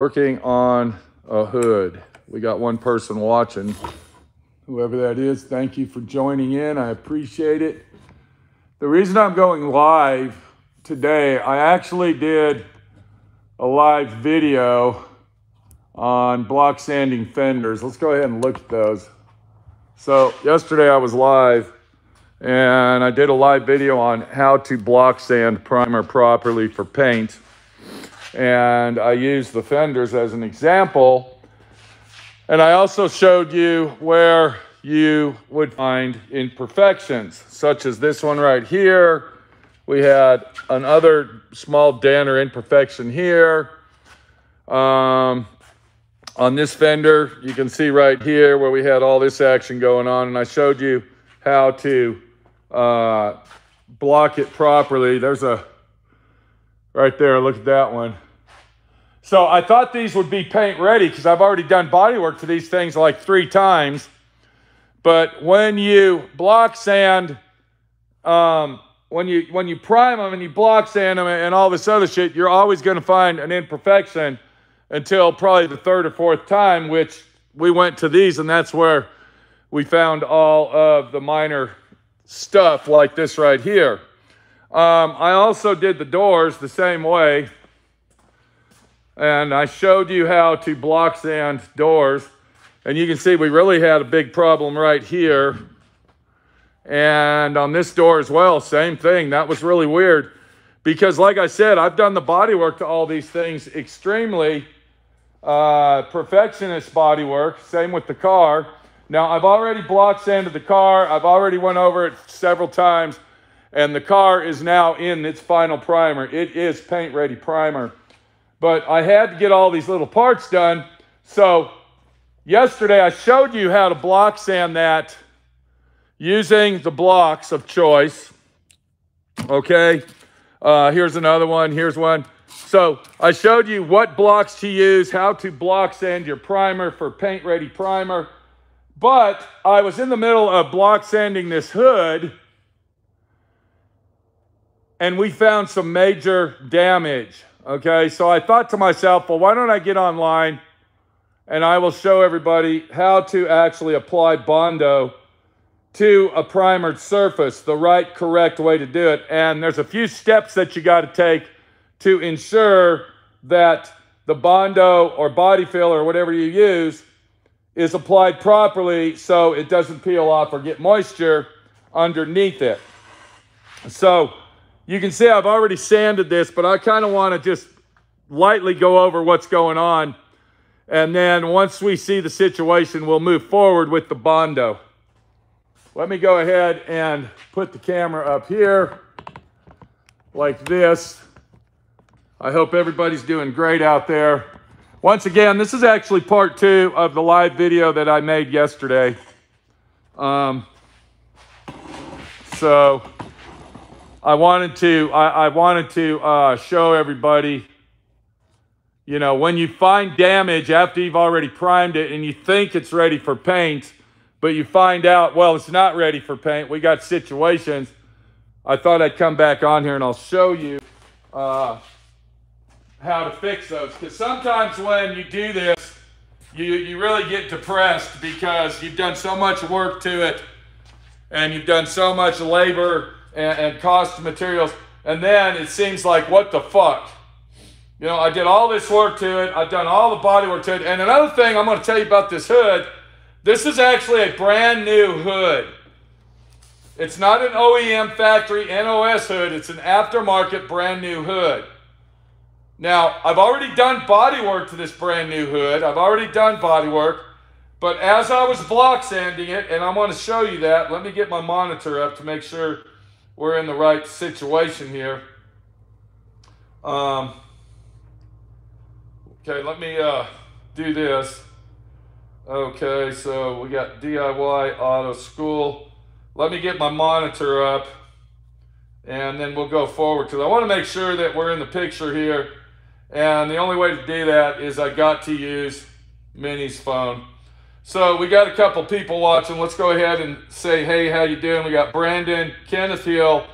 working on a hood. We got one person watching. Whoever that is, thank you for joining in. I appreciate it. The reason I'm going live today, I actually did a live video on block sanding fenders. Let's go ahead and look at those. So yesterday I was live and I did a live video on how to block sand primer properly for paint and I used the fenders as an example. And I also showed you where you would find imperfections, such as this one right here. We had another small dent or imperfection here. Um, on this fender, you can see right here where we had all this action going on, and I showed you how to uh, block it properly. There's a right there. Look at that one. So I thought these would be paint ready because I've already done body work to these things like three times. But when you block sand, um, when you when you prime them and you block sand them and all this other shit, you're always going to find an imperfection until probably the third or fourth time, which we went to these, and that's where we found all of the minor stuff like this right here. Um, I also did the doors the same way. And I showed you how to block sand doors. And you can see we really had a big problem right here. And on this door as well, same thing. That was really weird. Because like I said, I've done the body work to all these things extremely uh, perfectionist body work. Same with the car. Now, I've already block sanded the car. I've already went over it several times, and the car is now in its final primer. It is paint-ready primer. But I had to get all these little parts done. So yesterday I showed you how to block sand that using the blocks of choice. Okay, uh, here's another one. Here's one. So I showed you what blocks to use, how to block sand your primer for paint-ready primer. But I was in the middle of block sanding this hood and we found some major damage. Okay, so I thought to myself, well, why don't I get online and I will show everybody how to actually apply Bondo to a primered surface, the right, correct way to do it. And there's a few steps that you got to take to ensure that the Bondo or body fill or whatever you use is applied properly so it doesn't peel off or get moisture underneath it. So you can see I've already sanded this, but I kind of want to just lightly go over what's going on. And then once we see the situation, we'll move forward with the Bondo. Let me go ahead and put the camera up here like this. I hope everybody's doing great out there. Once again, this is actually part two of the live video that I made yesterday. Um, so I wanted to I, I wanted to uh, show everybody, you know, when you find damage after you've already primed it and you think it's ready for paint, but you find out, well, it's not ready for paint. We got situations. I thought I'd come back on here and I'll show you. Uh, how to fix those. Because sometimes when you do this, you, you really get depressed because you've done so much work to it and you've done so much labor and, and cost materials. And then it seems like, what the fuck? You know, I did all this work to it. I've done all the body work to it. And another thing I'm going to tell you about this hood, this is actually a brand new hood. It's not an OEM factory NOS hood. It's an aftermarket brand new hood. Now, I've already done body work to this brand new hood. I've already done body work. But as I was block sanding it, and I want to show you that, let me get my monitor up to make sure we're in the right situation here. Um, okay, let me uh, do this. Okay, so we got DIY Auto School. Let me get my monitor up and then we'll go forward because I want to make sure that we're in the picture here and the only way to do that is I got to use Minnie's phone. So we got a couple people watching. Let's go ahead and say, hey, how you doing? We got Brandon, Kenneth Hill,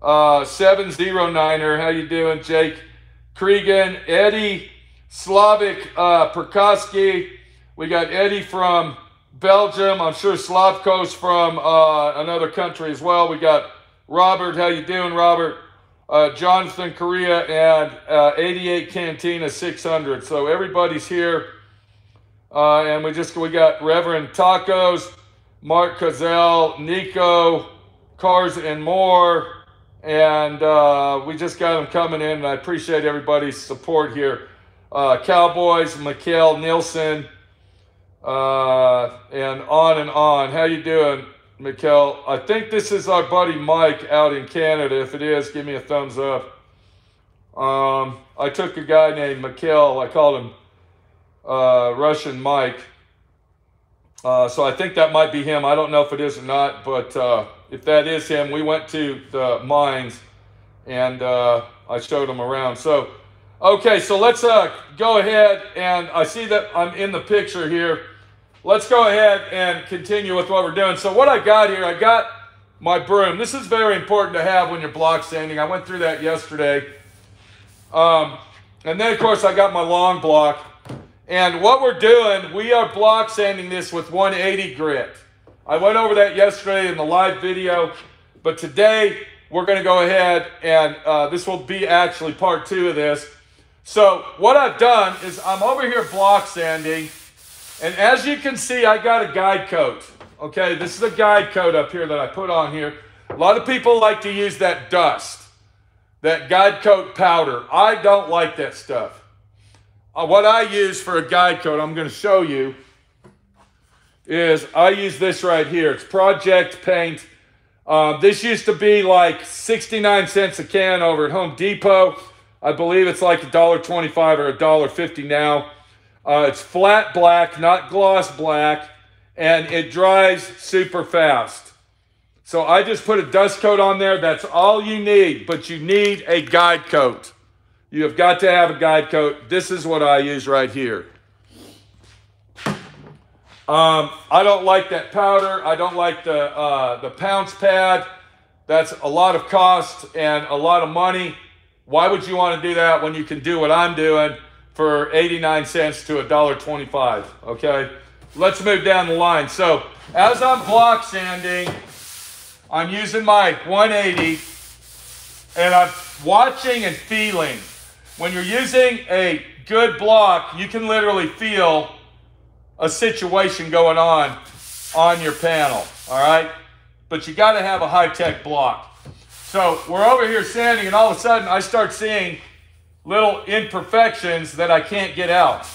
uh, 709er. How you doing? Jake Cregan, Eddie Slavic uh, Perkoski. We got Eddie from Belgium. I'm sure Slavko's from uh, another country as well. We got Robert. How you doing, Robert? Uh, Jonathan Korea and uh, 88 Cantina 600. So everybody's here. Uh, and we just we got Reverend Tacos, Mark Cozell, Nico, Cars and More, and uh, we just got them coming in. And I appreciate everybody's support here. Uh, Cowboys, Mikhail Nielsen, uh, and on and on. How you doing, Mikhail? I think this is our buddy Mike out in Canada. If it is, give me a thumbs up. Um, I took a guy named Mikhail. I called him uh, Russian Mike. Uh, so I think that might be him. I don't know if it is or not, but uh, if that is him, we went to the mines and uh, I showed him around. So, okay, so let's uh, go ahead and I see that I'm in the picture here. Let's go ahead and continue with what we're doing. So what I got here, I got my broom. This is very important to have when you're block sanding. I went through that yesterday. Um, and then, of course, I got my long block. And what we're doing, we are block sanding this with 180 grit. I went over that yesterday in the live video, but today we're going to go ahead and uh, this will be actually part two of this. So what I've done is I'm over here block sanding, and as you can see, I got a guide coat. Okay, this is a guide coat up here that I put on here. A lot of people like to use that dust, that guide coat powder. I don't like that stuff. Uh, what I use for a guide coat, I'm going to show you, is I use this right here. It's Project Paint. Uh, this used to be like 69 cents a can over at Home Depot. I believe it's like $1.25 or $1.50 now. Uh, it's flat black, not gloss black, and it dries super fast. So I just put a dust coat on there. That's all you need, but you need a guide coat. You have got to have a guide coat. This is what I use right here. Um, I don't like that powder. I don't like the, uh, the pounce pad. That's a lot of cost and a lot of money. Why would you want to do that when you can do what I'm doing for 89 cents to $1.25? Okay, let's move down the line. So as I'm block sanding, I'm using my 180 and I'm watching and feeling when you're using a good block, you can literally feel a situation going on on your panel, all right? But you got to have a high-tech block. So we're over here sanding, and all of a sudden I start seeing little imperfections that I can't get out.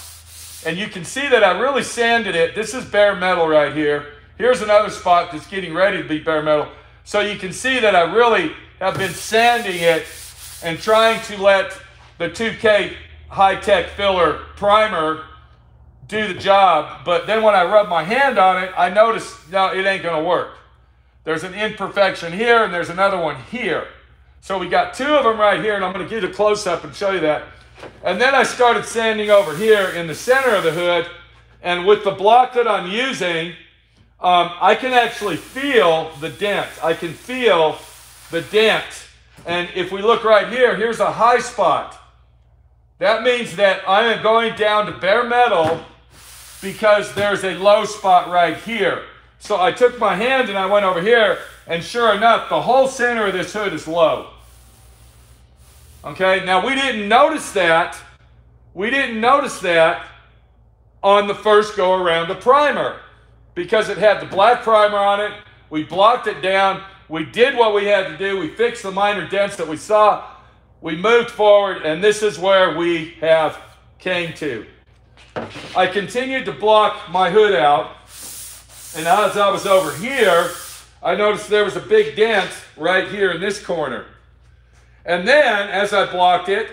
And you can see that I really sanded it. This is bare metal right here. Here's another spot that's getting ready to be bare metal. So you can see that I really have been sanding it and trying to let the 2K high-tech filler primer do the job, but then when I rub my hand on it, I notice, no, it ain't gonna work. There's an imperfection here and there's another one here. So we got two of them right here and I'm gonna give you a close-up and show you that. And then I started sanding over here in the center of the hood and with the block that I'm using, um, I can actually feel the dent. I can feel the dent. And if we look right here, here's a high spot. That means that I am going down to bare metal because there's a low spot right here. So I took my hand and I went over here, and sure enough, the whole center of this hood is low. Okay, now we didn't notice that. We didn't notice that on the first go around the primer because it had the black primer on it. We blocked it down. We did what we had to do. We fixed the minor dents that we saw we moved forward, and this is where we have came to. I continued to block my hood out, and as I was over here, I noticed there was a big dent right here in this corner. And then, as I blocked it,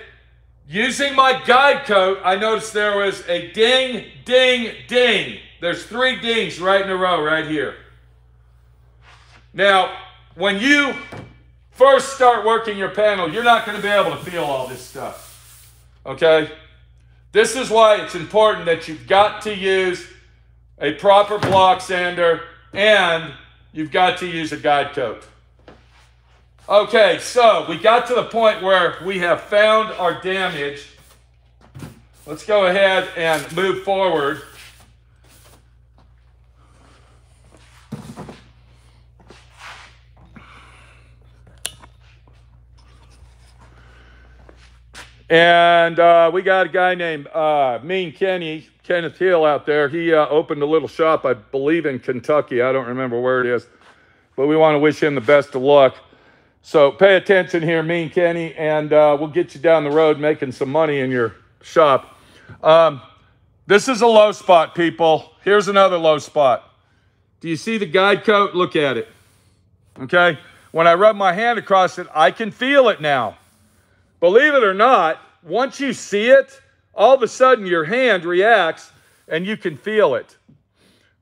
using my guide coat, I noticed there was a ding, ding, ding. There's three dings right in a row right here. Now, when you first start working your panel, you're not going to be able to feel all this stuff. Okay? This is why it's important that you've got to use a proper block sander and you've got to use a guide coat. Okay, so we got to the point where we have found our damage. let's go ahead and move forward. And uh, we got a guy named uh, Mean Kenny, Kenneth Hill out there. He uh, opened a little shop, I believe, in Kentucky. I don't remember where it is, but we want to wish him the best of luck. So pay attention here, Mean Kenny, and uh, we'll get you down the road making some money in your shop. Um, this is a low spot, people. Here's another low spot. Do you see the guide coat? Look at it. Okay? When I rub my hand across it, I can feel it now. Believe it or not, once you see it, all of a sudden your hand reacts and you can feel it.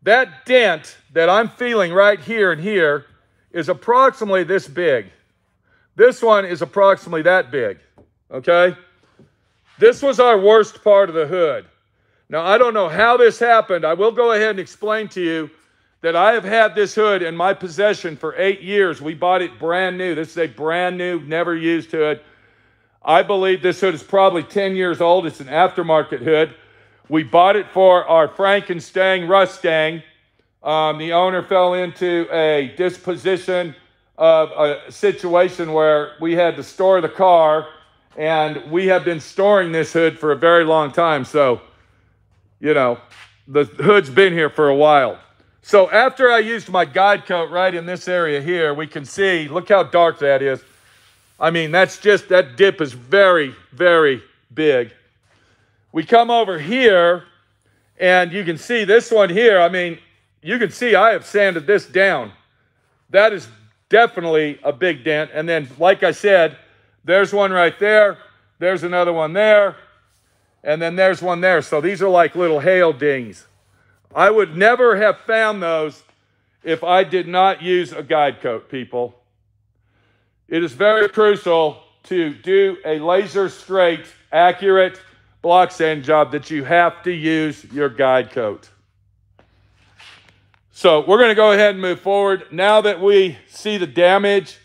That dent that I'm feeling right here and here is approximately this big. This one is approximately that big, okay? This was our worst part of the hood. Now, I don't know how this happened. I will go ahead and explain to you that I have had this hood in my possession for eight years. We bought it brand new. This is a brand new, never used hood. I believe this hood is probably 10 years old. It's an aftermarket hood. We bought it for our Frankenstein Rustang. Um, the owner fell into a disposition of a situation where we had to store the car, and we have been storing this hood for a very long time. So, you know, the hood's been here for a while. So after I used my guide coat right in this area here, we can see, look how dark that is. I mean, that's just, that dip is very, very big. We come over here, and you can see this one here. I mean, you can see I have sanded this down. That is definitely a big dent. And then, like I said, there's one right there. There's another one there. And then there's one there. So these are like little hail dings. I would never have found those if I did not use a guide coat, people. It is very crucial to do a laser straight, accurate block sand job that you have to use your guide coat. So we're going to go ahead and move forward. Now that we see the damage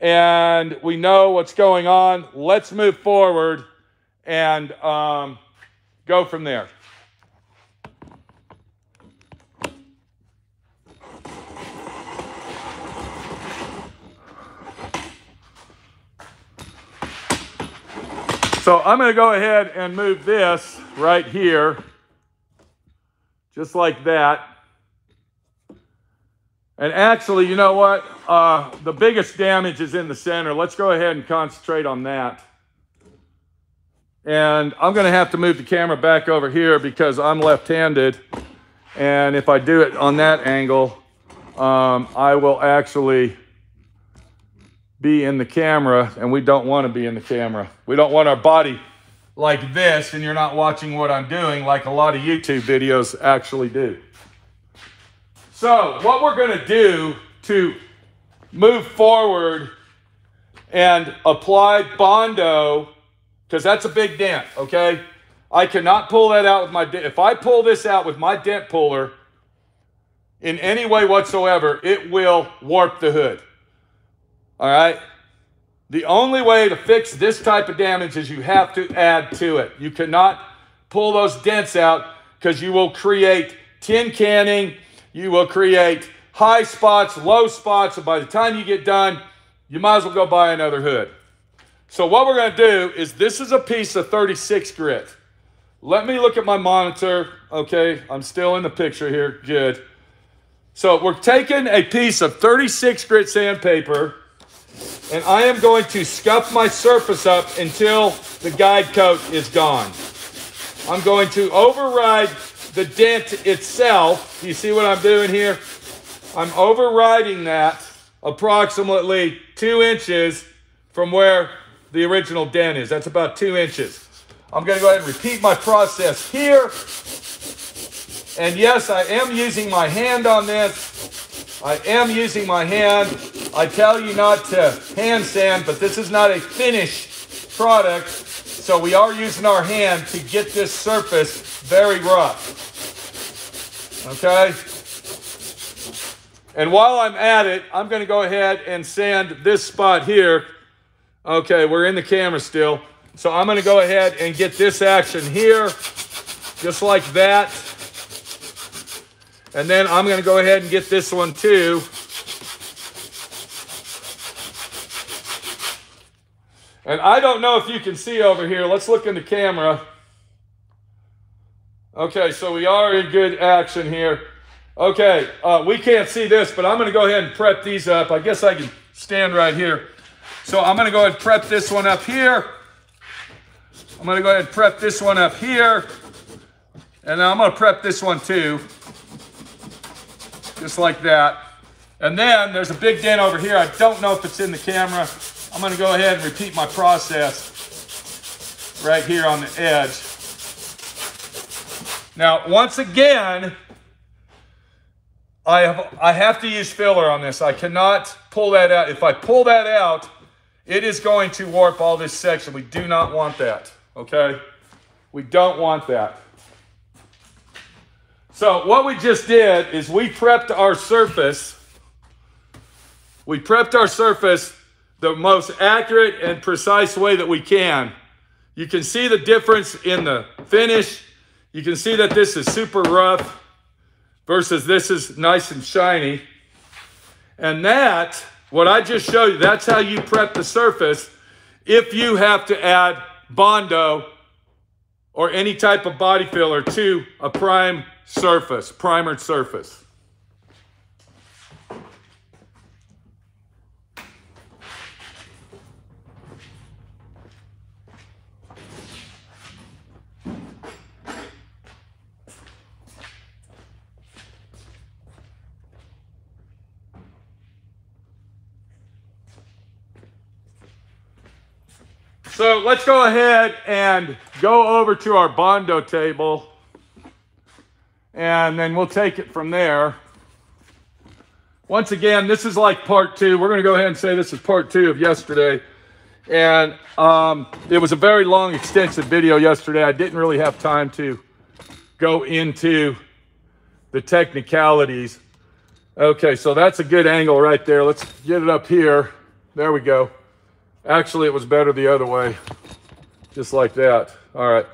and we know what's going on, let's move forward and um, go from there. So I'm going to go ahead and move this right here, just like that. And actually, you know what? Uh, the biggest damage is in the center. Let's go ahead and concentrate on that. And I'm going to have to move the camera back over here because I'm left-handed. And if I do it on that angle, um, I will actually be in the camera, and we don't want to be in the camera. We don't want our body like this, and you're not watching what I'm doing like a lot of YouTube videos actually do. So what we're going to do to move forward and apply Bondo, because that's a big dent, okay? I cannot pull that out with my, if I pull this out with my dent puller in any way whatsoever, it will warp the hood. All right? The only way to fix this type of damage is you have to add to it. You cannot pull those dents out because you will create tin canning, you will create high spots, low spots, and by the time you get done, you might as well go buy another hood. So what we're going to do is this is a piece of 36 grit. Let me look at my monitor. Okay, I'm still in the picture here. Good. So we're taking a piece of 36 grit sandpaper and I am going to scuff my surface up until the guide coat is gone. I'm going to override the dent itself. You see what I'm doing here? I'm overriding that approximately two inches from where the original dent is. That's about two inches. I'm going to go ahead and repeat my process here. And yes, I am using my hand on this. I am using my hand. I tell you not to hand sand, but this is not a finished product. So we are using our hand to get this surface very rough. Okay? And while I'm at it, I'm going to go ahead and sand this spot here. Okay, we're in the camera still. So I'm gonna go ahead and get this action here, just like that. And then I'm gonna go ahead and get this one too. And I don't know if you can see over here. Let's look in the camera. Okay, so we are in good action here. Okay, uh, we can't see this, but I'm going to go ahead and prep these up. I guess I can stand right here. So I'm going to go ahead and prep this one up here. I'm going to go ahead and prep this one up here. And I'm going to prep this one too. Just like that. And then there's a big dent over here. I don't know if it's in the camera. I'm going to go ahead and repeat my process right here on the edge. Now, once again, I have, I have to use filler on this. I cannot pull that out. If I pull that out, it is going to warp all this section. We do not want that, okay? We don't want that. So what we just did is we prepped our surface. We prepped our surface the most accurate and precise way that we can. You can see the difference in the finish. You can see that this is super rough versus this is nice and shiny. And that, what I just showed you, that's how you prep the surface if you have to add Bondo or any type of body filler to a prime surface, primered surface. So let's go ahead and go over to our Bondo table and then we'll take it from there. Once again, this is like part two. We're going to go ahead and say this is part two of yesterday. And um, it was a very long, extensive video yesterday. I didn't really have time to go into the technicalities. Okay, so that's a good angle right there. Let's get it up here. There we go. Actually, it was better the other way, just like that. All right.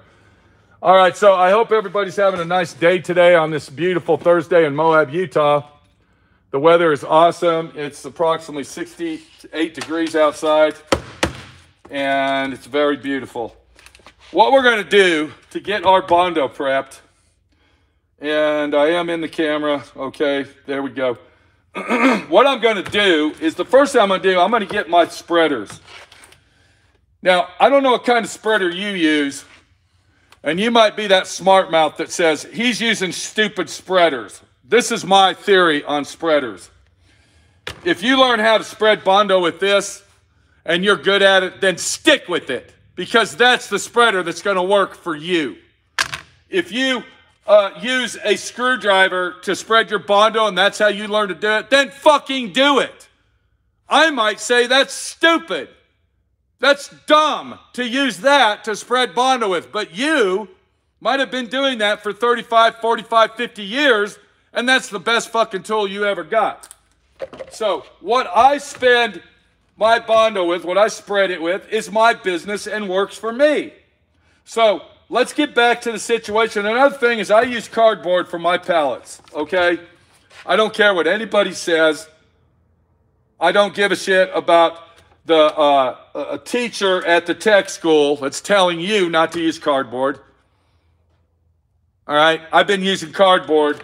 All right, so I hope everybody's having a nice day today on this beautiful Thursday in Moab, Utah. The weather is awesome. It's approximately 68 degrees outside, and it's very beautiful. What we're going to do to get our Bondo prepped, and I am in the camera. Okay, there we go. what I'm going to do is the first thing I'm going to do, I'm going to get my spreaders. Now, I don't know what kind of spreader you use, and you might be that smart mouth that says he's using stupid spreaders. This is my theory on spreaders. If you learn how to spread Bondo with this and you're good at it, then stick with it because that's the spreader that's going to work for you. If you uh, use a screwdriver to spread your Bondo and that's how you learn to do it, then fucking do it. I might say that's stupid. That's dumb to use that to spread Bondo with. But you might have been doing that for 35, 45, 50 years, and that's the best fucking tool you ever got. So, what I spend my Bondo with, what I spread it with, is my business and works for me. So, let's get back to the situation. Another thing is I use cardboard for my pallets, okay? I don't care what anybody says. I don't give a shit about the uh, a teacher at the tech school that's telling you not to use cardboard. All right, I've been using cardboard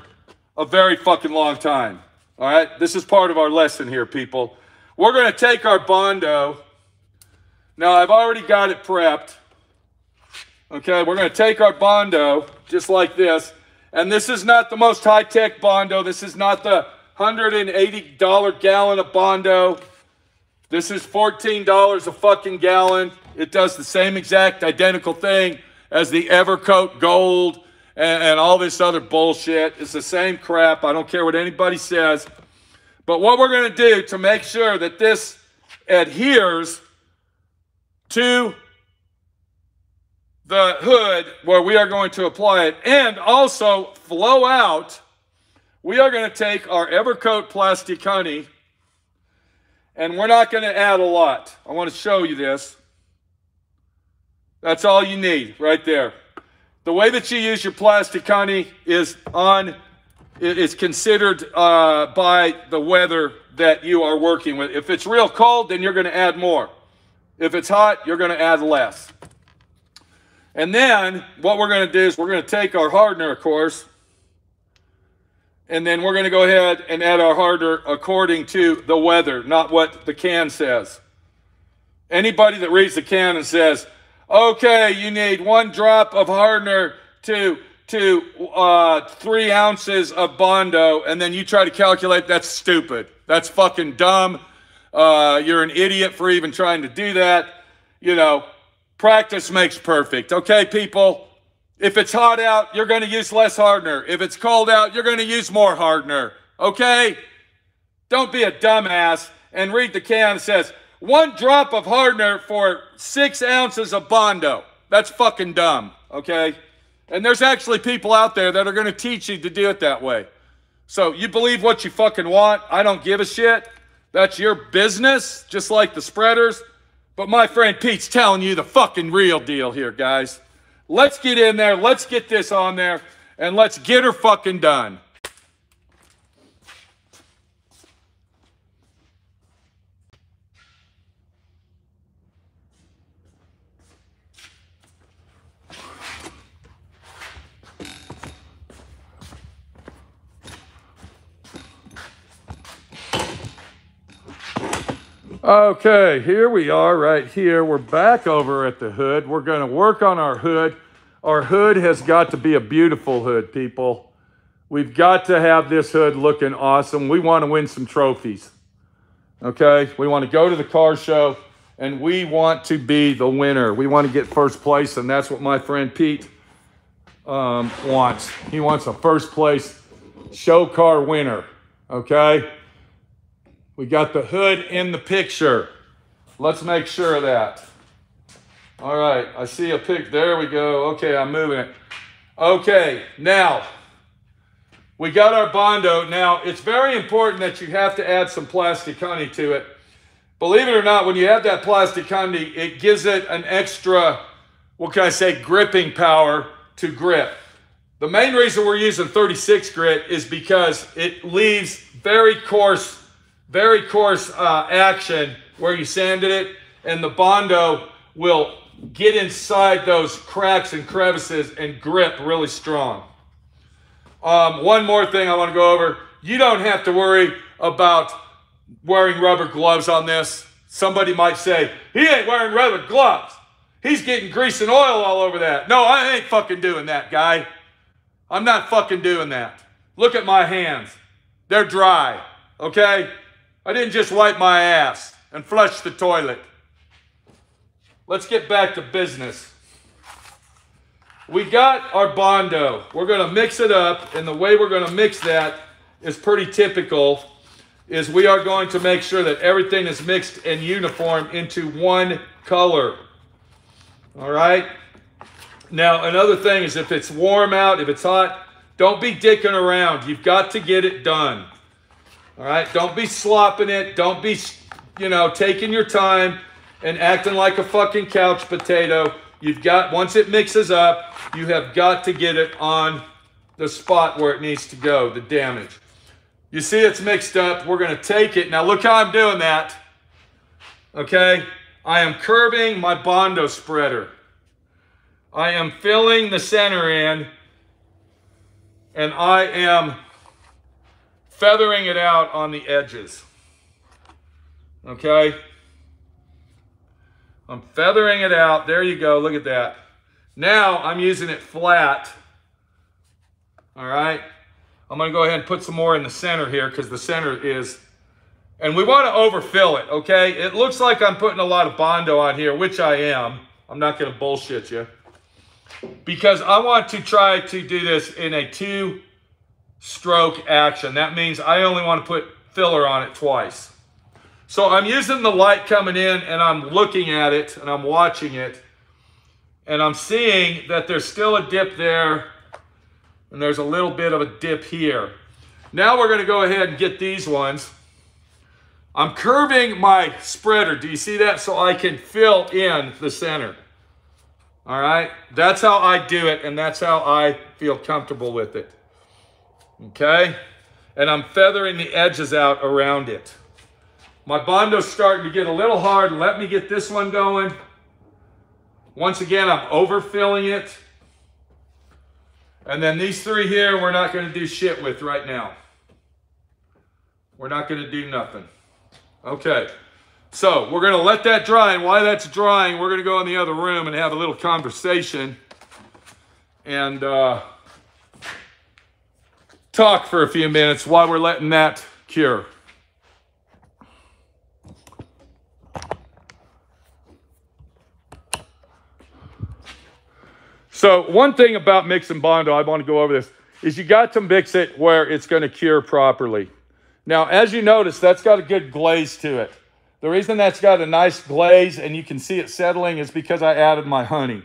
a very fucking long time. All right, this is part of our lesson here, people. We're going to take our Bondo. Now, I've already got it prepped. Okay, we're going to take our Bondo just like this. And this is not the most high tech Bondo. This is not the $180 gallon of Bondo. This is $14 a fucking gallon. It does the same exact identical thing as the Evercoat Gold and, and all this other bullshit. It's the same crap. I don't care what anybody says. But what we're going to do to make sure that this adheres to the hood where we are going to apply it and also flow out, we are going to take our Evercoat Plastic Honey and we're not going to add a lot. I want to show you this. That's all you need right there. The way that you use your plastic honey is on is considered uh, by the weather that you are working with. If it's real cold, then you're going to add more. If it's hot, you're going to add less. And then what we're going to do is we're going to take our hardener, of course, and then we're going to go ahead and add our hardener according to the weather, not what the can says. Anybody that reads the can and says, okay, you need one drop of hardener to to uh, three ounces of Bondo, and then you try to calculate, that's stupid. That's fucking dumb. Uh, you're an idiot for even trying to do that. You know, practice makes perfect. Okay, people? If it's hot out, you're going to use less hardener. If it's cold out, you're going to use more hardener. Okay? Don't be a dumbass and read the can that says one drop of hardener for six ounces of Bondo. That's fucking dumb. Okay? And there's actually people out there that are going to teach you to do it that way. So you believe what you fucking want. I don't give a shit. That's your business, just like the spreaders. But my friend Pete's telling you the fucking real deal here, guys. Let's get in there. Let's get this on there. And let's get her fucking done. Okay, here we are right here. We're back over at the hood. We're going to work on our hood. Our hood has got to be a beautiful hood, people. We've got to have this hood looking awesome. We want to win some trophies. Okay, we want to go to the car show and we want to be the winner. We want to get first place, and that's what my friend Pete um, wants. He wants a first place show car winner. Okay. We got the hood in the picture. Let's make sure of that. All right, I see a pic. There we go. Okay, I'm moving it. Okay, now we got our Bondo. Now, it's very important that you have to add some plastic honey to it. Believe it or not, when you add that plastic honey, it gives it an extra, what can I say, gripping power to grip. The main reason we're using 36 grit is because it leaves very coarse very coarse uh, action where you sanded it, and the Bondo will get inside those cracks and crevices and grip really strong. Um, one more thing I want to go over. You don't have to worry about wearing rubber gloves on this. Somebody might say, he ain't wearing rubber gloves. He's getting grease and oil all over that. No, I ain't fucking doing that, guy. I'm not fucking doing that. Look at my hands. They're dry, okay? I didn't just wipe my ass and flush the toilet. Let's get back to business. We got our Bondo. We're going to mix it up, and the way we're going to mix that is pretty typical, is we are going to make sure that everything is mixed and uniform into one color. All right? Now, another thing is if it's warm out, if it's hot, don't be dicking around. You've got to get it done. All right, don't be slopping it. Don't be, you know, taking your time and acting like a fucking couch potato. You've got, once it mixes up, you have got to get it on the spot where it needs to go, the damage. You see it's mixed up. We're going to take it. Now look how I'm doing that. Okay? I am curving my Bondo spreader. I am filling the center in and I am feathering it out on the edges. Okay? I'm feathering it out. There you go. Look at that. Now I'm using it flat. All right? I'm going to go ahead and put some more in the center here because the center is... And we want to overfill it, okay? It looks like I'm putting a lot of Bondo on here, which I am. I'm not going to bullshit you. Because I want to try to do this in a two stroke action. That means I only want to put filler on it twice. So I'm using the light coming in and I'm looking at it and I'm watching it and I'm seeing that there's still a dip there and there's a little bit of a dip here. Now we're going to go ahead and get these ones. I'm curving my spreader. Do you see that? So I can fill in the center. All right, that's how I do it, and that's how I feel comfortable with it. Okay, and I'm feathering the edges out around it. My Bondo's starting to get a little hard. Let me get this one going. Once again, I'm overfilling it. And then these three here, we're not going to do shit with right now. We're not going to do nothing. Okay. So we're going to let that dry. And while that's drying, we're going to go in the other room and have a little conversation and uh, talk for a few minutes while we're letting that cure. So one thing about mixing Bondo, I want to go over this, is you got to mix it where it's going to cure properly. Now, as you notice, that's got a good glaze to it. The reason that's got a nice glaze and you can see it settling is because I added my honey.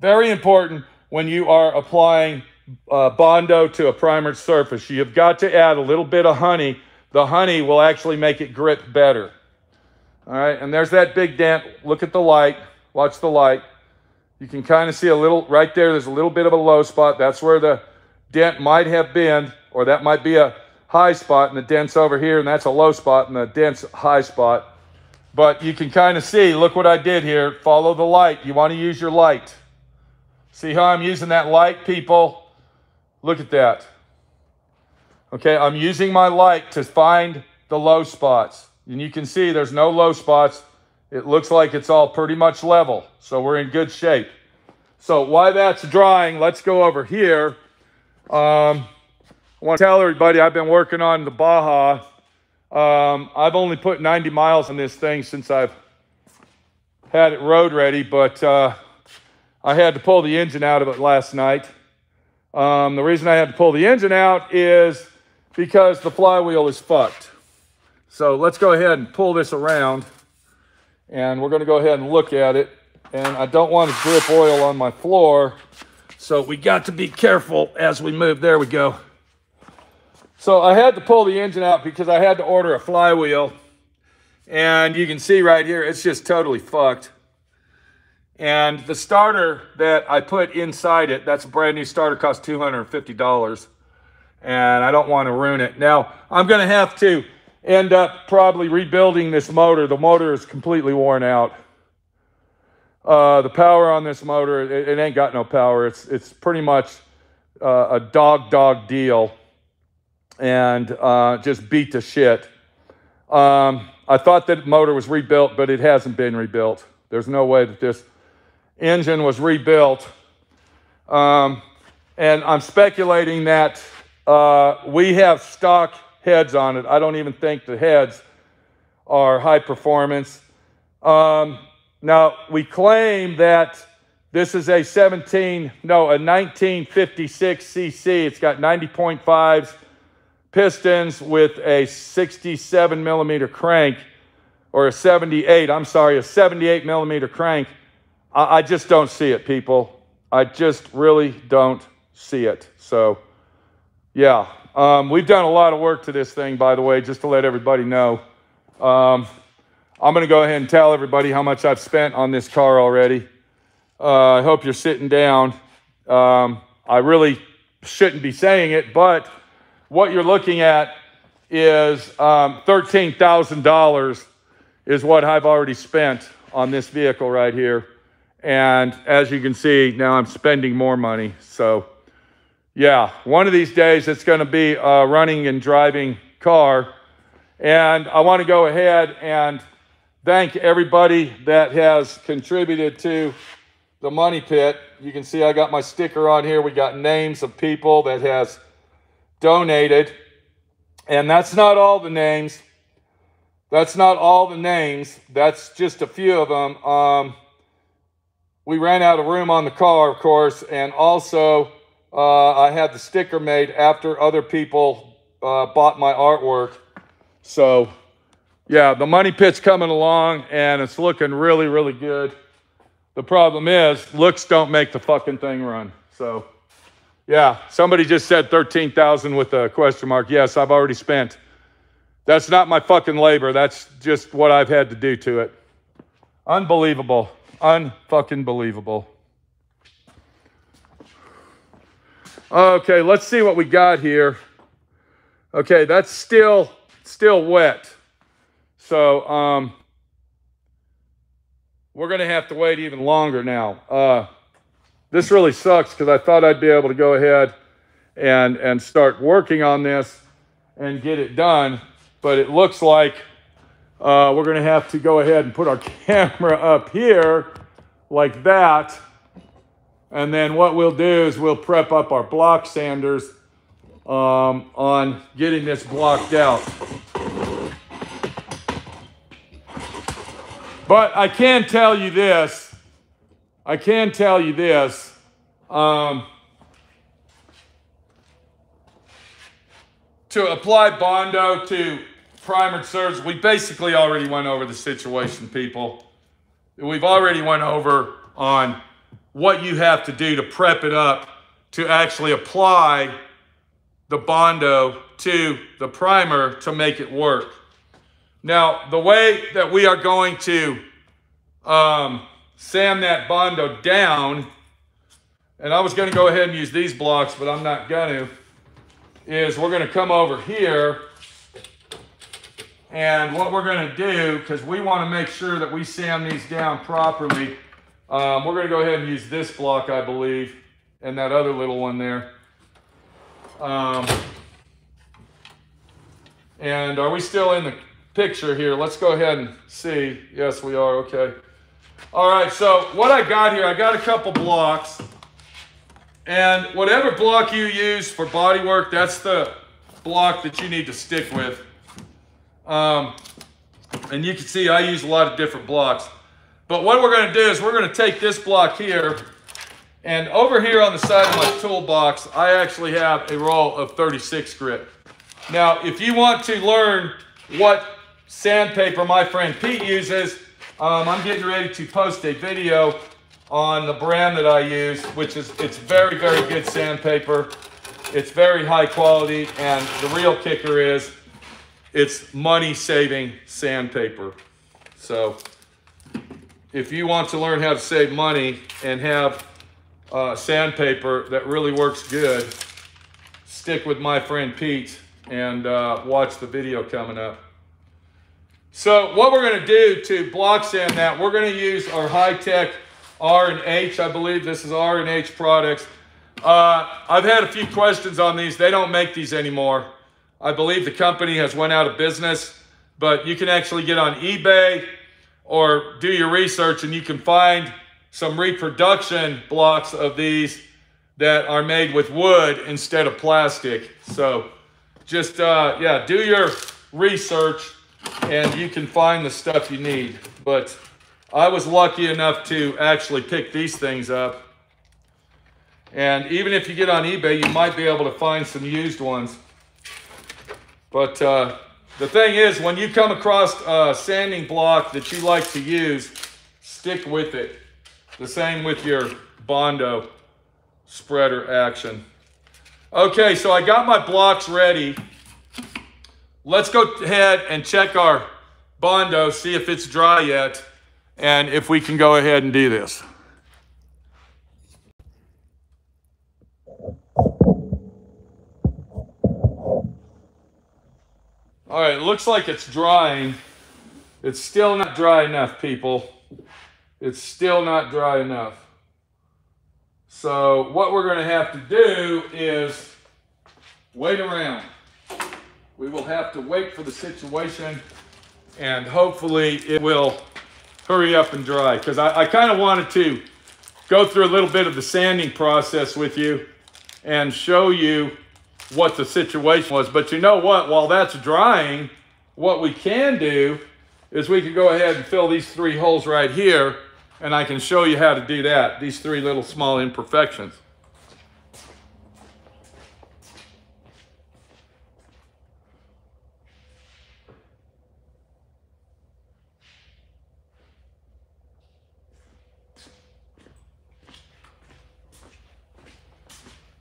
Very important when you are applying uh, Bondo to a primered surface. You've got to add a little bit of honey. The honey will actually make it grip better. All right, and there's that big dent. Look at the light. Watch the light. You can kind of see a little, right there, there's a little bit of a low spot. That's where the dent might have been, or that might be a high spot, and the dent's over here, and that's a low spot, and the dent's high spot. But you can kind of see, look what I did here. Follow the light. You want to use your light. See how I'm using that light, people? Look at that. Okay, I'm using my light to find the low spots. And you can see there's no low spots. It looks like it's all pretty much level, so we're in good shape. So while that's drying, let's go over here. Um, I want to tell everybody I've been working on the Baja. Um, I've only put 90 miles on this thing since I've had it road ready, but uh, I had to pull the engine out of it last night. Um, the reason I had to pull the engine out is because the flywheel is fucked. So let's go ahead and pull this around and we're going to go ahead and look at it. And I don't want to drip oil on my floor, so we got to be careful as we move. There we go. So I had to pull the engine out because I had to order a flywheel. And you can see right here, it's just totally fucked. And the starter that I put inside it, that's a brand new starter, cost $250. And I don't want to ruin it. Now, I'm going to have to end up probably rebuilding this motor. The motor is completely worn out. Uh, the power on this motor, it, it, ain't got no power. It's, it's pretty much uh, a dog dog deal and uh, just beat to shit. Um, I thought that motor was rebuilt, but it hasn't been rebuilt. There's no way that this engine was rebuilt. Um, and I'm speculating that uh, we have stock heads on it. I don't even think the heads are high performance. Um, now, we claim that this is a 17, no, a 1956 cc. It's got 90.5s pistons with a 67 millimeter crank, or a 78, I'm sorry, a 78 millimeter crank. I, I just don't see it, people. I just really don't see it. So, yeah, um, we've done a lot of work to this thing, by the way, just to let everybody know. Um, I'm going to go ahead and tell everybody how much I've spent on this car already. Uh, I hope you're sitting down. Um, I really shouldn't be saying it, but what you're looking at is um, $13,000 is what I've already spent on this vehicle right here. And as you can see, now I'm spending more money. So yeah, one of these days it's going to be a running and driving car. And I want to go ahead and thank everybody that has contributed to the money pit. You can see I got my sticker on here. We got names of people that has donated. And that's not all the names. That's not all the names. That's just a few of them. Um, we ran out of room on the car, of course, and also uh, I had the sticker made after other people uh, bought my artwork. So, yeah, the money pit's coming along and it's looking really, really good. The problem is, looks don't make the fucking thing run. So, yeah, somebody just said 13,000 with a question mark. Yes, I've already spent. That's not my fucking labor. That's just what I've had to do to it. Unbelievable. Unfucking believable. Okay, let's see what we got here. Okay, that's still still wet. So um, we're gonna have to wait even longer now. Uh, this really sucks because I thought I'd be able to go ahead and and start working on this and get it done, but it looks like uh, we're gonna have to go ahead and put our camera up here like that. And then what we'll do is we'll prep up our block sanders um, on getting this blocked out. But I can tell you this. I can tell you this. Um, to apply Bondo to primered surface, we basically already went over the situation, people. We've already went over on what you have to do to prep it up to actually apply the Bondo to the primer to make it work. Now, the way that we are going to um, sand that Bondo down, and I was going to go ahead and use these blocks, but I'm not going to, is we're going to come over here and what we're going to do, because we want to make sure that we sand these down properly, um, we're going to go ahead and use this block, I believe, and that other little one there. Um, and are we still in the picture here? Let's go ahead and see. Yes, we are. Okay. All right, so what I got here, I got a couple blocks. And whatever block you use for body work, that's the block that you need to stick with. Um, and you can see I use a lot of different blocks. But what we're going to do is we're going to take this block here, and over here on the side of my toolbox, I actually have a roll of 36 grit. Now, if you want to learn what sandpaper my friend Pete uses, um, I'm getting ready to post a video on the brand that I use, which is, it's very, very good sandpaper. It's very high quality, and the real kicker is it's money-saving sandpaper. So if you want to learn how to save money and have uh, sandpaper that really works good, stick with my friend Pete and uh, watch the video coming up. So what we're going to do to block sand that, we're going to use our high-tech R and H. I believe this is R and H products. Uh, I've had a few questions on these. They don't make these anymore. I believe the company has went out of business, but you can actually get on eBay or do your research and you can find some reproduction blocks of these that are made with wood instead of plastic. So just, uh, yeah, do your research and you can find the stuff you need. But I was lucky enough to actually pick these things up. And even if you get on eBay, you might be able to find some used ones. But uh, the thing is, when you come across a sanding block that you like to use, stick with it. The same with your Bondo spreader action. Okay, so I got my blocks ready. Let's go ahead and check our Bondo, see if it's dry yet, and if we can go ahead and do this. All right, looks like it's drying. It's still not dry enough, people. It's still not dry enough. So what we're going to have to do is wait around. We will have to wait for the situation and hopefully it will hurry up and dry because I, I kind of wanted to go through a little bit of the sanding process with you and show you what the situation was. But you know what? While that's drying, what we can do is we can go ahead and fill these three holes right here, and I can show you how to do that, these three little small imperfections.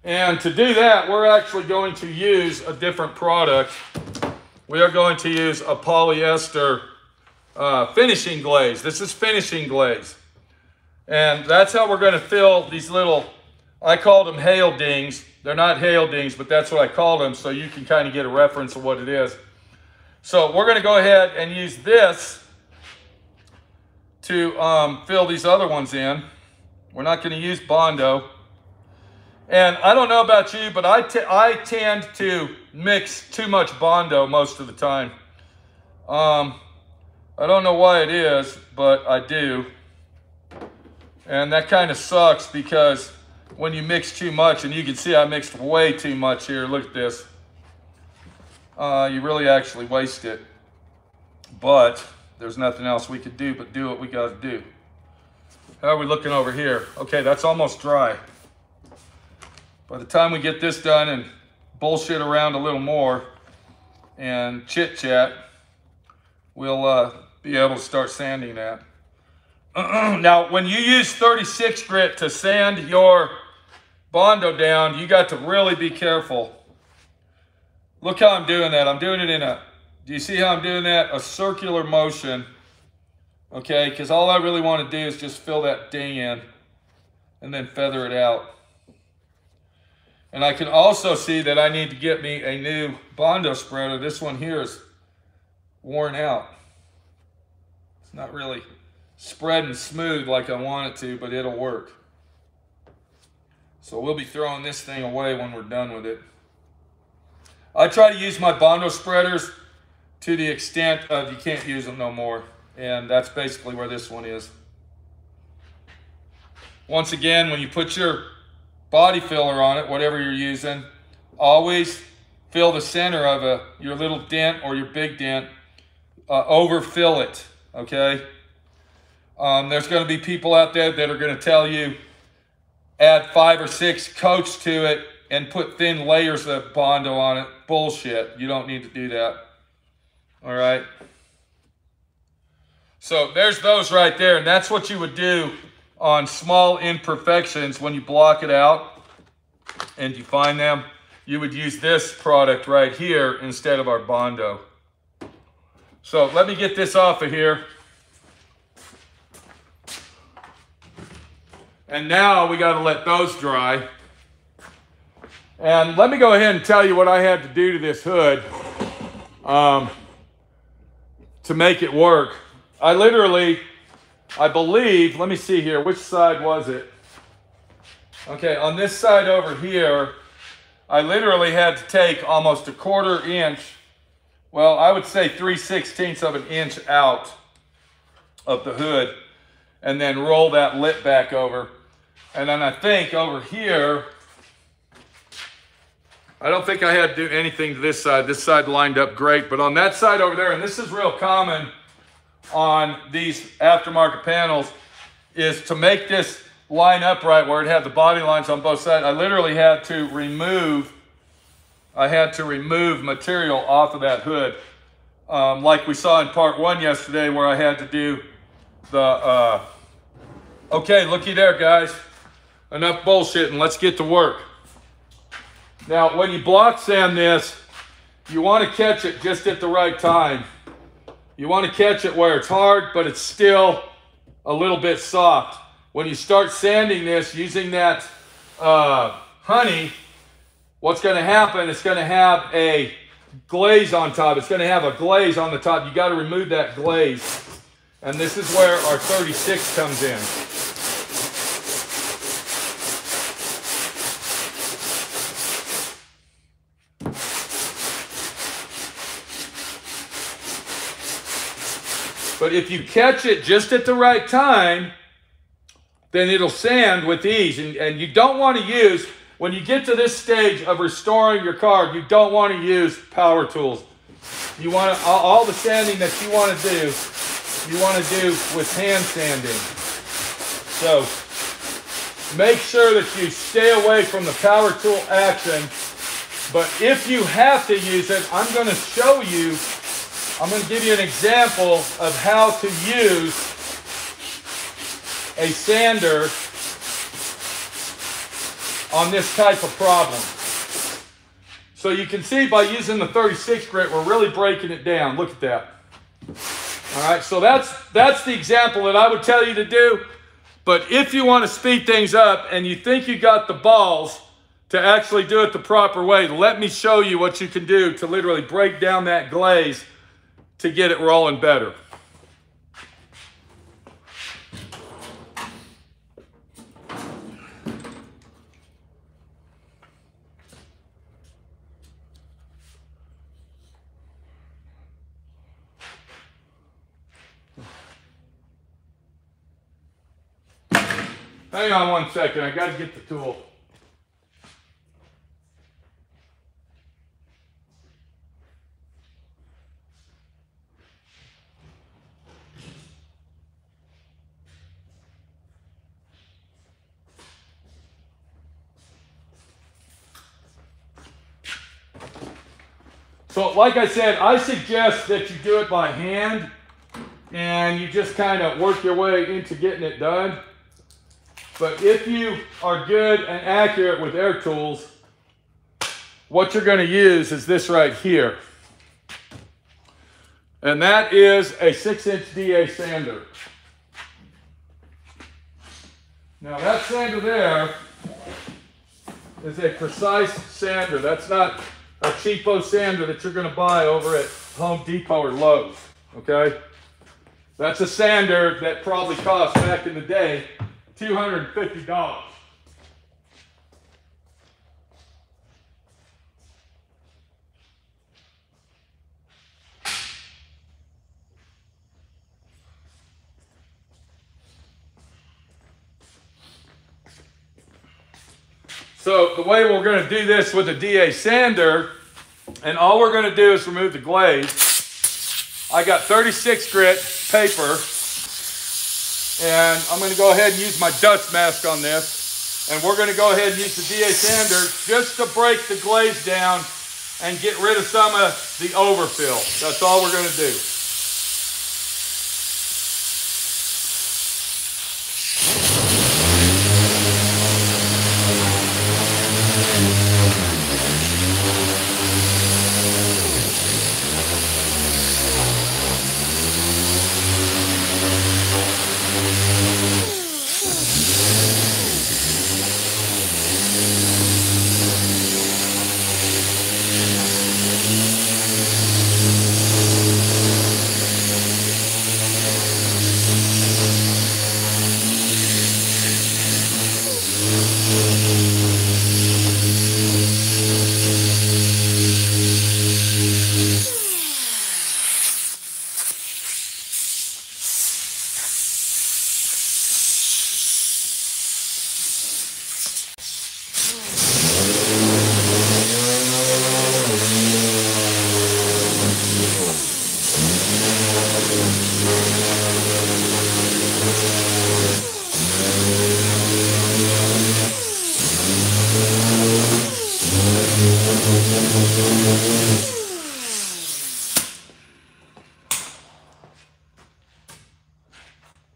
And to do that, we're actually going to use a different product. We are going to use a polyester uh, finishing glaze. This is finishing glaze. And that's how we're going to fill these little, I called them hail dings. They're not hail dings, but that's what I called them so you can kind of get a reference of what it is. So we're going to go ahead and use this to um, fill these other ones in. We're not going to use Bondo. And I don't know about you, but I, I tend to mix too much Bondo most of the time. Um, I don't know why it is, but I do. And that kind of sucks because when you mix too much, and you can see I mixed way too much here. Look at this. Uh, you really actually waste it. But there's nothing else we could do but do what we got to do. How are we looking over here? Okay, that's almost dry. By the time we get this done and bullshit around a little more and chit chat, we'll uh, be able to start sanding that. now, when you use 36 grit to sand your Bondo down, you got to really be careful. Look how I'm doing that. I'm doing it in a, do you see how I'm doing that? A circular motion. Okay, because all I really want to do is just fill that ding in and then feather it out. And I can also see that I need to get me a new Bondo spreader. This one here is worn out. It's not really spreading smooth like I want it to, but it'll work. So we'll be throwing this thing away when we're done with it. I try to use my Bondo spreaders to the extent of you can't use them no more. And that's basically where this one is. Once again, when you put your body filler on it, whatever you're using, always fill the center of a, your little dent or your big dent. Uh, overfill it, okay? Um, there's going to be people out there that are going to tell you add five or six coats to it and put thin layers of Bondo on it. Bullshit. You don't need to do that. All right. So there's those right there. And that's what you would do on small imperfections when you block it out and you find them. You would use this product right here instead of our Bondo. So let me get this off of here. And now we got to let those dry. And let me go ahead and tell you what I had to do to this hood um, to make it work. I literally, I believe, let me see here, which side was it? Okay, on this side over here, I literally had to take almost a quarter inch, well, I would say 3 sixteenths of an inch out of the hood and then roll that lip back over. And then I think over here, I don't think I had to do anything to this side. This side lined up great, but on that side over there, and this is real common on these aftermarket panels, is to make this line up right where it had the body lines on both sides. I literally had to remove, I had to remove material off of that hood. Um, like we saw in part one yesterday where I had to do the, uh, Okay, looky there, guys. Enough bullshitting. Let's get to work. Now, when you block sand this, you want to catch it just at the right time. You want to catch it where it's hard, but it's still a little bit soft. When you start sanding this using that uh, honey, what's going to happen, it's going to have a glaze on top. It's going to have a glaze on the top. You got to remove that glaze. And this is where our 36 comes in. But if you catch it just at the right time, then it'll sand with ease. And, and you don't want to use, when you get to this stage of restoring your car, you don't want to use power tools. You want to, all the sanding that you want to do you want to do with hand sanding. So make sure that you stay away from the power tool action. But if you have to use it, I'm going to show you, I'm going to give you an example of how to use a sander on this type of problem. So you can see by using the 36 grit, we're really breaking it down. Look at that. All right, so that's that's the example that I would tell you to do. But if you want to speed things up and you think you got the balls to actually do it the proper way, let me show you what you can do to literally break down that glaze to get it rolling better. Hang on one second, I gotta get the tool. So like I said, I suggest that you do it by hand and you just kind of work your way into getting it done. But if you are good and accurate with air tools, what you're going to use is this right here. And that is a six inch DA sander. Now that sander there is a precise sander. That's not a cheapo sander that you're going to buy over at Home Depot or Lowe's, okay? That's a sander that probably cost back in the day $250. So the way we're going to do this with a DA sander, and all we're going to do is remove the glaze. I got 36 grit paper and I'm going to go ahead and use my dust mask on this. And we're going to go ahead and use the DA sander just to break the glaze down and get rid of some of the overfill. That's all we're going to do.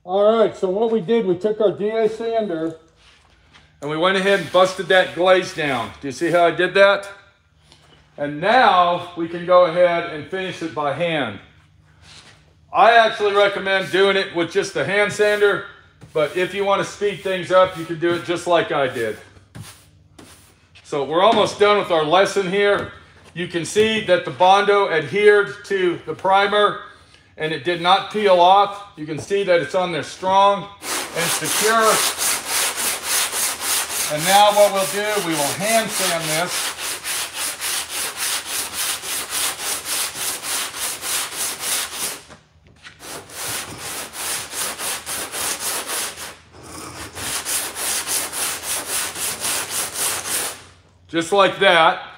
All right, so what we did, we took our DA sander and we went ahead and busted that glaze down. Do you see how I did that? And now we can go ahead and finish it by hand. I actually recommend doing it with just the hand sander, but if you want to speed things up, you can do it just like I did. So we're almost done with our lesson here. You can see that the Bondo adhered to the primer and it did not peel off. You can see that it's on there strong and secure. And now what we'll do, we will hand sand this. Just like that.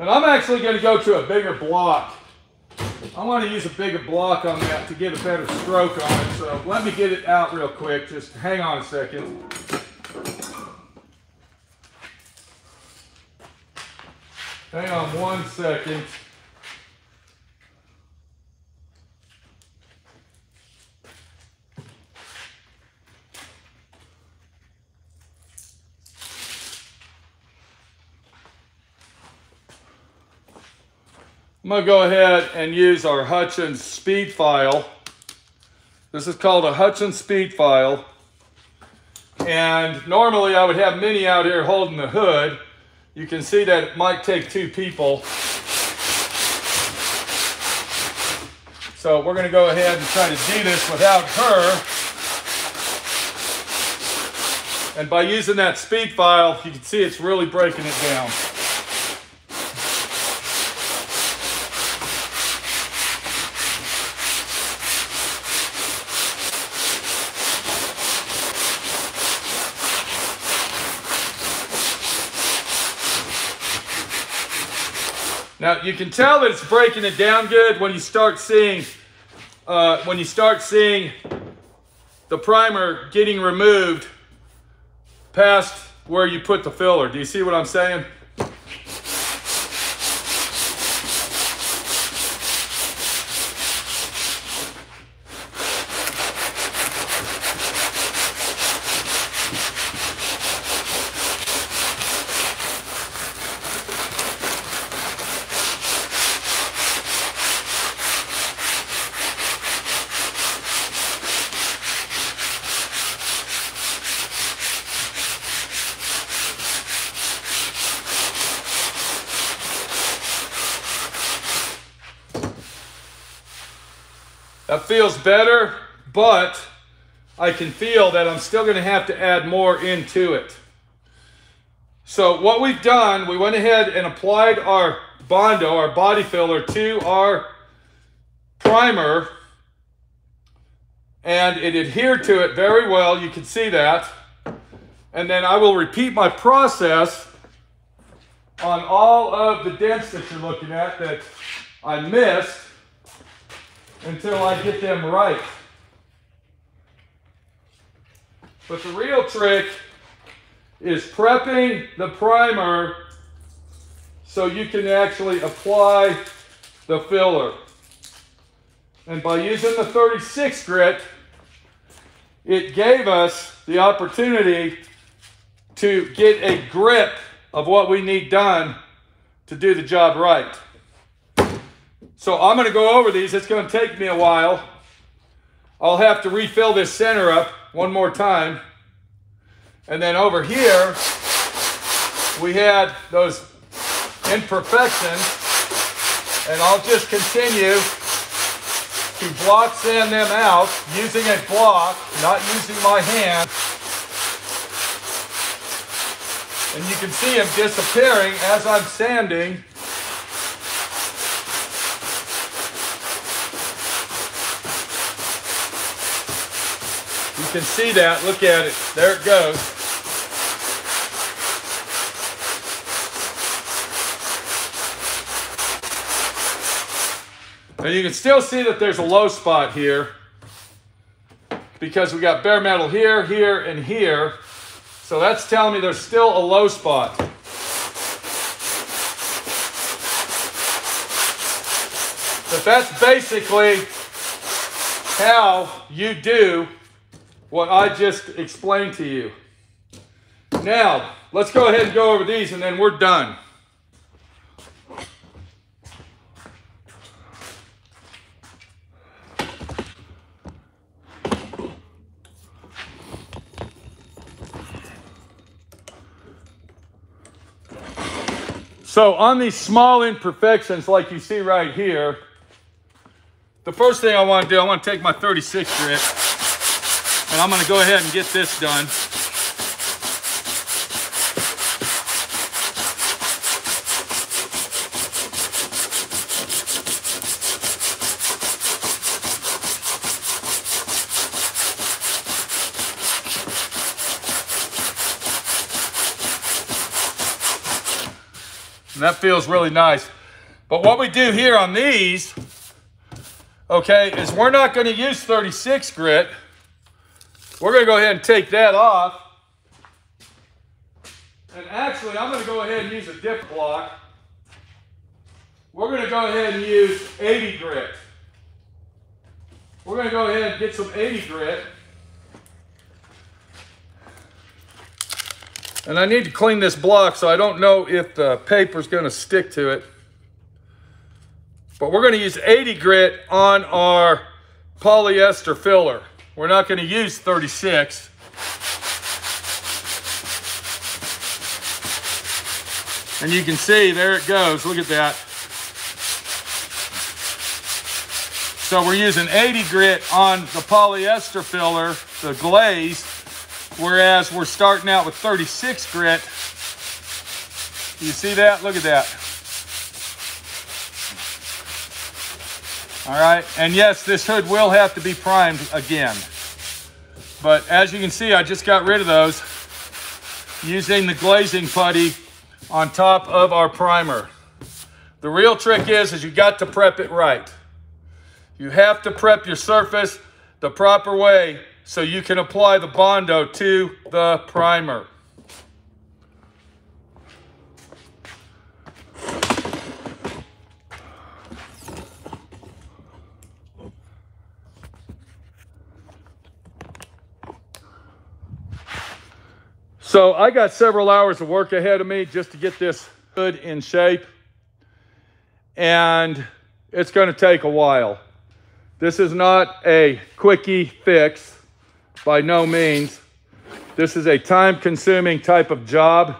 And I'm actually going to go to a bigger block. I want to use a bigger block on that to get a better stroke on it. So let me get it out real quick. Just hang on a second. Hang on one second. Gonna go ahead and use our Hutchins speed file. This is called a Hutchins speed file. And normally I would have Minnie out here holding the hood. You can see that it might take two people. So we're gonna go ahead and try to do this without her. And by using that speed file, you can see it's really breaking it down. Now you can tell that it's breaking it down good when you start seeing uh, when you start seeing the primer getting removed past where you put the filler. Do you see what I'm saying? Better, but I can feel that I'm still gonna have to add more into it. So what we've done, we went ahead and applied our Bondo, our body filler, to our primer, and it adhered to it very well. You can see that. And then I will repeat my process on all of the dents that you're looking at that I missed until I get them right. But the real trick is prepping the primer so you can actually apply the filler. And by using the 36 grit, it gave us the opportunity to get a grip of what we need done to do the job right. So I'm going to go over these. It's going to take me a while. I'll have to refill this center up one more time. And then over here, we had those imperfections. And I'll just continue to block sand them out using a block, not using my hand. And you can see them disappearing as I'm sanding. Can see that. Look at it. There it goes. And you can still see that there's a low spot here because we got bare metal here, here, and here. So that's telling me there's still a low spot. But that's basically how you do what I just explained to you. Now, let's go ahead and go over these and then we're done. So on these small imperfections like you see right here, the first thing I want to do, I want to take my 36 grit and I'm going to go ahead and get this done. And that feels really nice. But what we do here on these, okay, is we're not going to use 36 grit. We're going to go ahead and take that off. And actually, I'm going to go ahead and use a dip block. We're going to go ahead and use 80 grit. We're going to go ahead and get some 80 grit. And I need to clean this block so I don't know if the paper's going to stick to it. But we're going to use 80 grit on our polyester filler. We're not going to use 36. And you can see, there it goes. Look at that. So we're using 80 grit on the polyester filler, the glaze, whereas we're starting out with 36 grit. You see that? Look at that. All right, and yes, this hood will have to be primed again. But as you can see, I just got rid of those using the glazing putty on top of our primer. The real trick is, is you got to prep it right. You have to prep your surface the proper way so you can apply the Bondo to the primer. So I got several hours of work ahead of me just to get this hood in shape. And it's going to take a while. This is not a quickie fix by no means. This is a time consuming type of job.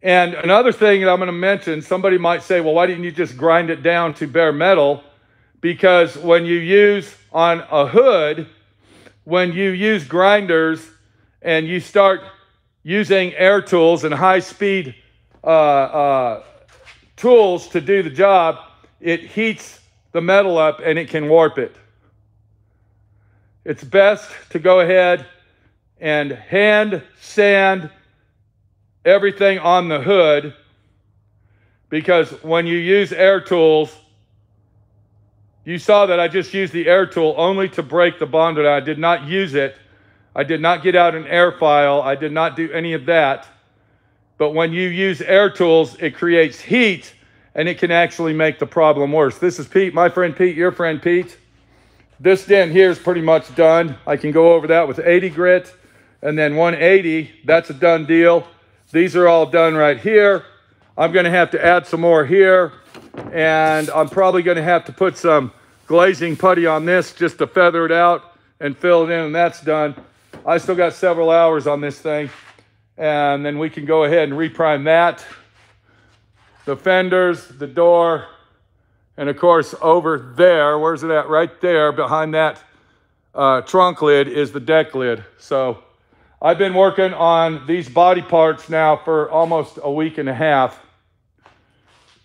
And another thing that I'm going to mention, somebody might say, well, why didn't you just grind it down to bare metal? Because when you use on a hood, when you use grinders and you start using air tools and high speed uh, uh, tools to do the job, it heats the metal up and it can warp it. It's best to go ahead and hand sand everything on the hood because when you use air tools, you saw that I just used the air tool only to break the bond. I did not use it. I did not get out an air file. I did not do any of that. But when you use air tools, it creates heat and it can actually make the problem worse. This is Pete, my friend Pete, your friend Pete. This dent here is pretty much done. I can go over that with 80 grit and then 180, that's a done deal. These are all done right here. I'm gonna have to add some more here and I'm probably gonna have to put some glazing putty on this just to feather it out and fill it in and that's done. I still got several hours on this thing and then we can go ahead and reprime that the fenders, the door, and of course over there, where's it at? Right there behind that uh, trunk lid is the deck lid. So I've been working on these body parts now for almost a week and a half.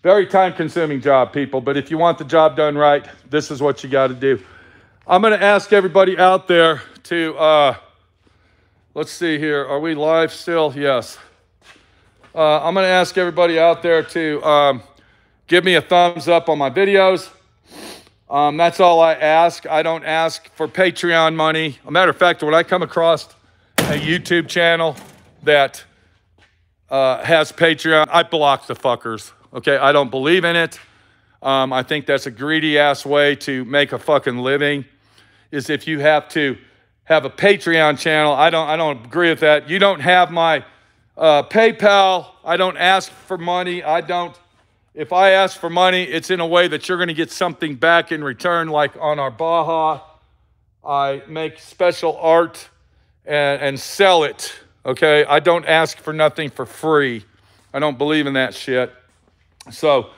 Very time consuming job, people, but if you want the job done right, this is what you got to do. I'm going to ask everybody out there to, uh, let's see here. Are we live still? Yes. Uh, I'm going to ask everybody out there to um, give me a thumbs up on my videos. Um, that's all I ask. I don't ask for Patreon money. A matter of fact, when I come across a YouTube channel that uh, has Patreon, I block the fuckers. Okay, I don't believe in it. Um, I think that's a greedy ass way to make a fucking living. Is if you have to have a Patreon channel. I don't. I don't agree with that. You don't have my uh, PayPal, I don't ask for money. I don't, if I ask for money, it's in a way that you're going to get something back in return, like on our Baja. I make special art and, and sell it, okay? I don't ask for nothing for free. I don't believe in that shit. So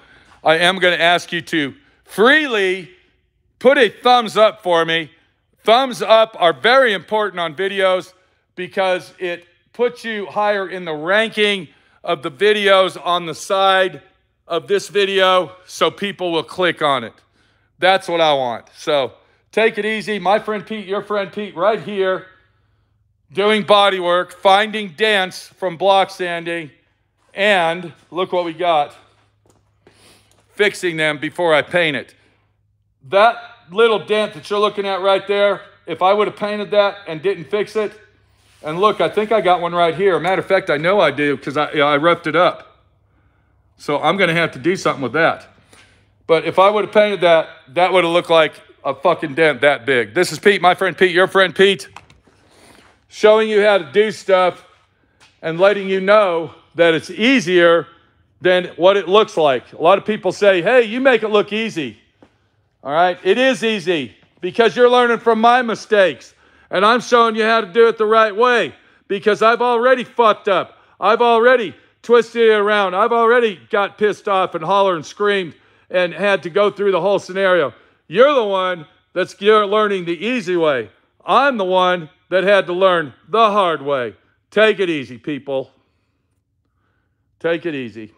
I am going to ask you to freely put a thumbs up for me. Thumbs up are very important on videos because it puts you higher in the ranking of the videos on the side of this video so people will click on it. That's what I want. So take it easy. My friend Pete, your friend Pete, right here, doing body work, finding dents from block sanding, and look what we got. Fixing them before I paint it. That little dent that you're looking at right there, if I would have painted that and didn't fix it, and look, I think I got one right here. Matter of fact, I know I do because I, I roughed it up. So I'm going to have to do something with that. But if I would have painted that, that would have looked like a fucking dent that big. This is Pete, my friend Pete, your friend Pete, showing you how to do stuff and letting you know that it's easier than what it looks like. A lot of people say, hey, you make it look easy. All right, it is easy because you're learning from my mistakes. And I'm showing you how to do it the right way because I've already fucked up. I've already twisted it around. I've already got pissed off and hollered and screamed and had to go through the whole scenario. You're the one that's learning the easy way. I'm the one that had to learn the hard way. Take it easy, people. Take it easy.